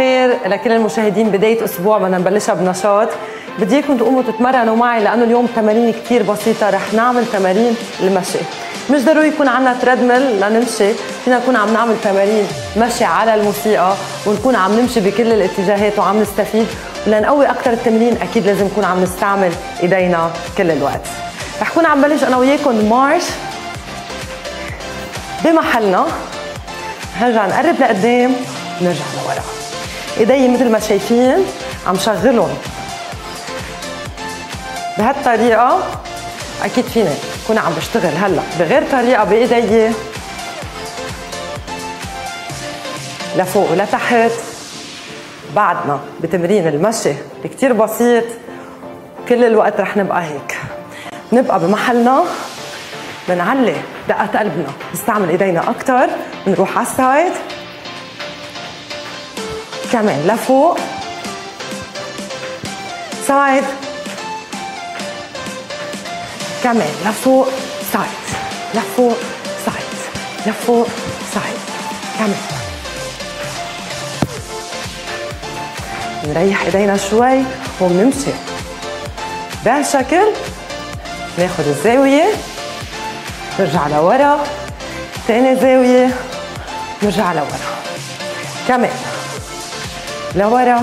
خير لكل المشاهدين بداية أسبوع بدنا نبلشها بنشاط. بدي إياكم تقوموا تتمرنوا معي لأنه اليوم تمارين كثير بسيطة رح نعمل تمارين المشي. مش ضروري يكون عندنا تريدميل لنمشي فينا نكون عم نعمل تمارين مشي على الموسيقى ونكون عم نمشي بكل الاتجاهات وعم نستفيد. ولنقوي أكثر التمرين أكيد لازم نكون عم نستعمل إيدينا كل الوقت. رح كون عم بلش أنا وياكم مارش بمحلنا. نرجع نقرب لقدام ونرجع لورا. ايدي مثل ما شايفين عم شغلهم. بهالطريقه أكيد فيني كون عم بشتغل هلأ. بغير طريقة بإيدي لفوق ولتحت بعدنا بتمرين المشي كتير بسيط كل الوقت رح نبقى هيك. نبقى بمحلنا بنعلي دقات قلبنا. نستعمل إيدينا أكثر بنروح على ال side. كمان لفوق. side. كمان لفوق side. لفوق side. لفوق side. كمان. نريح إيدينا شوي وبنمشي بهالشكل ناخد الزاوية نرجع لورا. تاني زاوية نرجع لورا. كمان. لورا.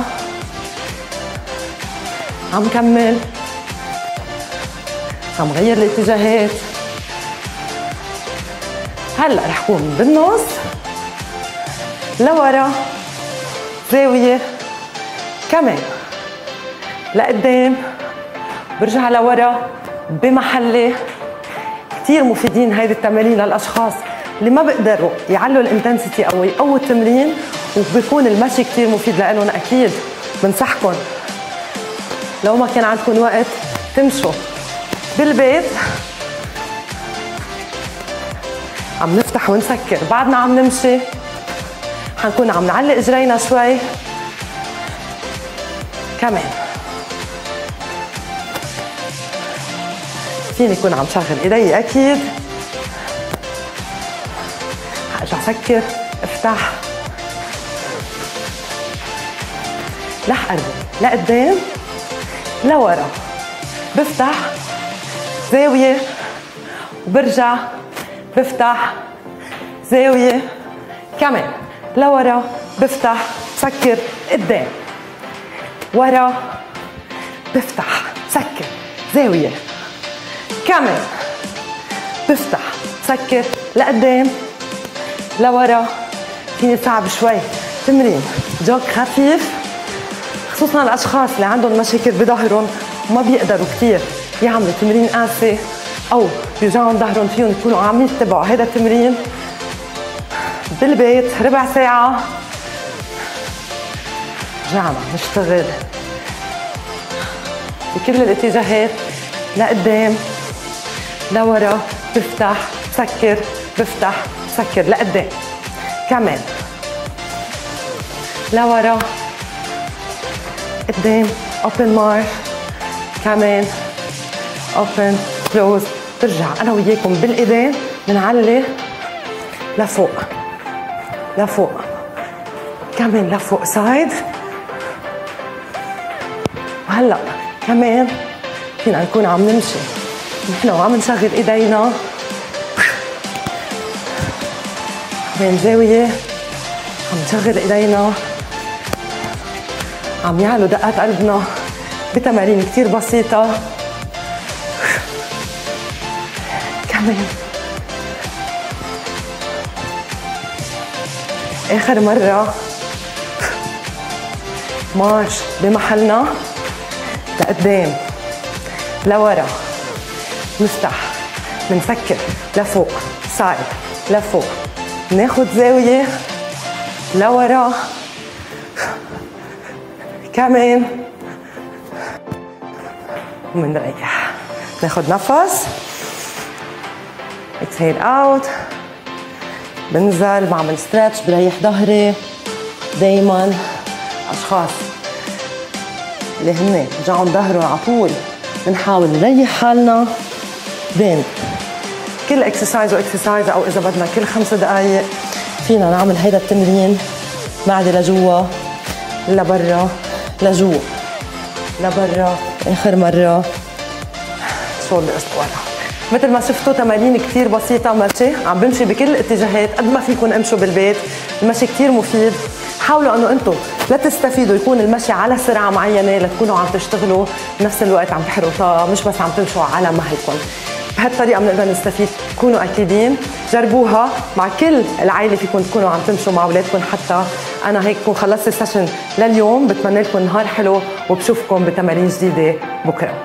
عم كمل. عم غير الاتجاهات. هلأ رح كون بالنص. لورا. زاوية. كمان. لقدام. برجع لورا. بمحلي. كثير مفيدين هيدي التمارين للأشخاص اللي ما بيقدروا يعلوا الانتنسيتي أو يقووا التمرين. وبيكون المشي كثير مفيد لهم أكيد. بنصحكم لو ما كان عندكم وقت تمشوا. بالبيت. عم نفتح ونسكر. بعدنا عم نمشي. حنكون عم نعلق اجرينا شوي. كمان. فيني يكون عم شغل إيدي؟ أكيد. حارجع سكر افتح. رح قرب لقدام لورا بفتح زاوية وبرجع بفتح زاوية كمان. لورا بفتح سكر قدام. ورا بفتح سكر زاوية كمان. بفتح سكر لقدام لورا فيني صعب شوي. تمرين. جوك خفيف. خصوصا الأشخاص اللي عندهم مشاكل بظهرهم وما بيقدروا كثير يعملوا تمرين قاسي أو بيوجعهم ظهرهم فيهم يكونوا عم يتبعوا هذا التمرين. بالبيت ربع ساعة. رجعنا نشتغل. بكل الاتجاهات لقدام لورا بفتح بسكر بفتح بسكر لقدام. كمان لورا قدام open march كمان open close ترجع أنا وياكم بالايدين بنعلي لفوق. لفوق. كمان لفوق side وهلأ كمان فينا نكون عم نمشي. نحن وعم نشغل إيدينا. بين زاوية. عم نشغل إيدينا. عم يعلو دقات قلبنا بتمارين كتير بسيطة. كمان. آخر مرة. مارش بمحلنا. لقدام. لورا. نفتح بنسكر لفوق. side لفوق. ناخد زاوية. لورا. كمان ومنريح ناخد نفس. exhale out بنزل بعمل stretch بريح ظهري. دايما أشخاص اللي هن رجعوا ظهرهم على طول بنحاول نريح حالنا بين كل exercise و exercise أو إذا بدنا كل خمس دقائق فينا نعمل هيدا التمرين معدة لجوا لبرا. لجوا لبرا آخر مرة. شو ورا مثل ما شفتوا تمارين كثير بسيطة ماشي؟ عم بمشي بكل الاتجاهات قد ما فيكم امشوا بالبيت. المشي كثير مفيد. حاولوا إنه أنتم لا تستفيدوا يكون المشي على سرعة معينة لتكونوا عم تشتغلوا بنفس الوقت عم تحرقوا. طاقة مش بس عم تمشوا على مهلكم بهالطريقة بنقدر نستفيد. كونوا أكيدين جربوها مع كل العائلة فيكم تكونوا عم تمشوا مع أولادكم. حتى أنا هيك بكون خلصت السيشن لليوم بتمنى لكم نهار حلو وبشوفكم بتمارين جديدة بكرة.